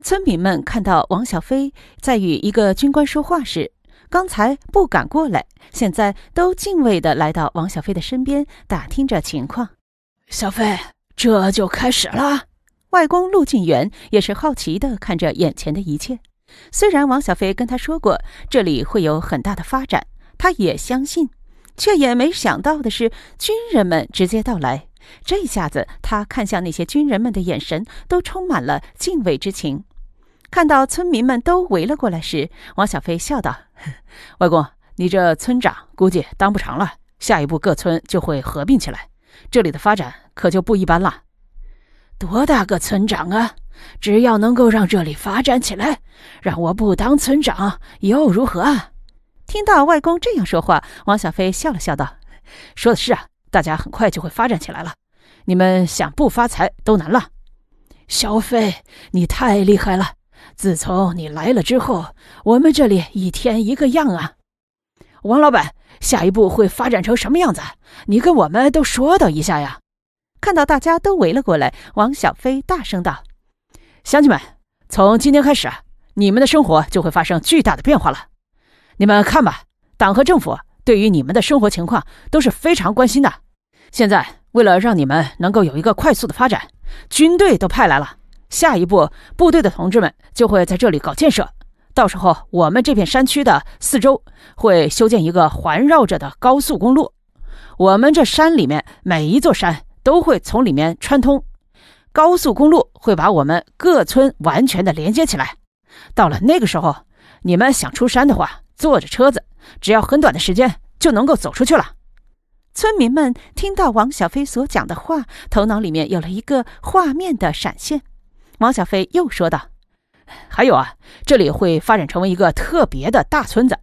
村民们看到王小飞在与一个军官说话时，刚才不敢过来，现在都敬畏地来到王小飞的身边，打听着情况。小飞，这就开始了。外公陆晋元也是好奇地看着眼前的一切。虽然王小飞跟他说过这里会有很大的发展，他也相信，却也没想到的是，军人们直接到来。这下子，他看向那些军人们的眼神都充满了敬畏之情。看到村民们都围了过来时，王小飞笑道：“ 外公，你这村长估计当不长了，下一步各村就会合并起来，这里的发展可就不一般了。多大个村长啊！只要能够让这里发展起来，让我不当村长又如何？”听到外公这样说话，王小飞笑了笑道：“说的是啊，大家很快就会发展起来了，你们想不发财都难了。”小飞，你太厉害了！自从你来了之后，我们这里一天一个样啊！王老板，下一步会发展成什么样子？你跟我们都说道一下呀！看到大家都围了过来，王小飞大声道：“乡亲们，从今天开始，你们的生活就会发生巨大的变化了。你们看吧，党和政府对于你们的生活情况都是非常关心的。现在，为了让你们能够有一个快速的发展，军队都派来了。”下一步，部队的同志们就会在这里搞建设。到时候，我们这片山区的四周会修建一个环绕着的高速公路。我们这山里面每一座山都会从里面穿通，高速公路会把我们各村完全的连接起来。到了那个时候，你们想出山的话，坐着车子，只要很短的时间就能够走出去了。村民们听到王小飞所讲的话，头脑里面有了一个画面的闪现。王小飞又说道：“还有啊，这里会发展成为一个特别的大村子，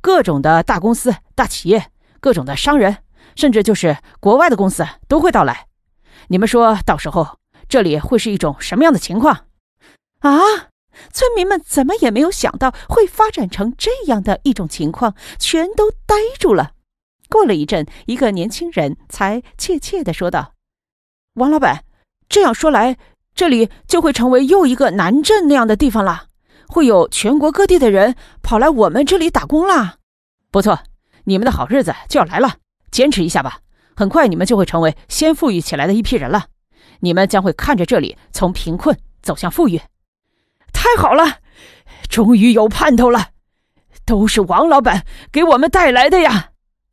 各种的大公司、大企业，各种的商人，甚至就是国外的公司都会到来。你们说到时候这里会是一种什么样的情况？”啊！村民们怎么也没有想到会发展成这样的一种情况，全都呆住了。过了一阵，一个年轻人才怯怯地说道：“王老板，这样说来……”这里就会成为又一个南镇那样的地方了，会有全国各地的人跑来我们这里打工啦。不错，你们的好日子就要来了，坚持一下吧，很快你们就会成为先富裕起来的一批人了。你们将会看着这里从贫困走向富裕。太好了，终于有盼头了，都是王老板给我们带来的呀！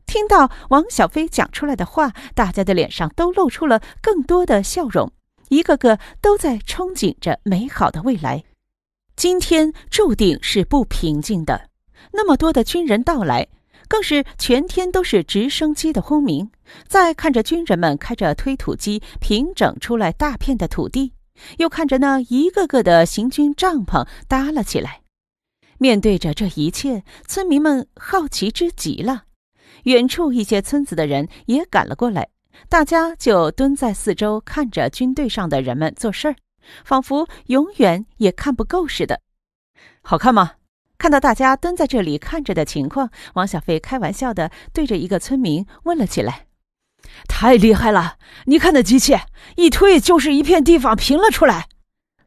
听到王小飞讲出来的话，大家的脸上都露出了更多的笑容。一个个都在憧憬着美好的未来。今天注定是不平静的，那么多的军人到来，更是全天都是直升机的轰鸣。再看着军人们开着推土机平整出来大片的土地，又看着那一个个的行军帐篷搭了起来。面对着这一切，村民们好奇之极了。远处一些村子的人也赶了过来。大家就蹲在四周看着军队上的人们做事儿，仿佛永远也看不够似的。好看吗？看到大家蹲在这里看着的情况，王小飞开玩笑的对着一个村民问了起来：“太厉害了！你看那机器，一推就是一片地方平了出来。”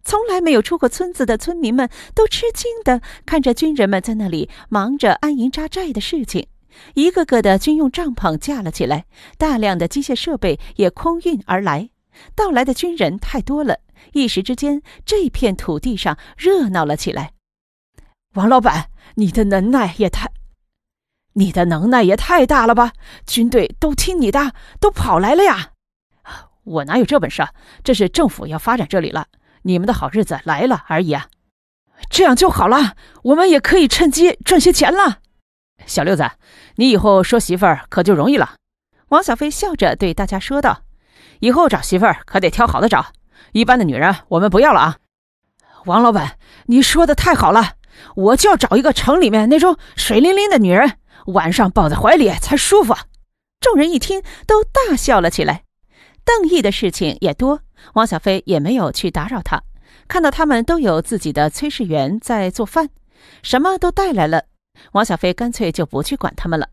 从来没有出过村子的村民们都吃惊的看着军人们在那里忙着安营扎寨的事情。一个个的军用帐篷架了起来，大量的机械设备也空运而来。到来的军人太多了，一时之间，这片土地上热闹了起来。王老板，你的能耐也太……你的能耐也太大了吧？军队都听你的，都跑来了呀！我哪有这本事？这是政府要发展这里了，你们的好日子来了而已啊！这样就好了，我们也可以趁机赚些钱了。小六子，你以后说媳妇儿可就容易了。王小飞笑着对大家说道：“以后找媳妇儿可得挑好的找，一般的女人我们不要了啊。”王老板，你说的太好了，我就要找一个城里面那种水灵灵的女人，晚上抱在怀里才舒服。众人一听，都大笑了起来。邓毅的事情也多，王小飞也没有去打扰他。看到他们都有自己的炊事员在做饭，什么都带来了。王小飞干脆就不去管他们了，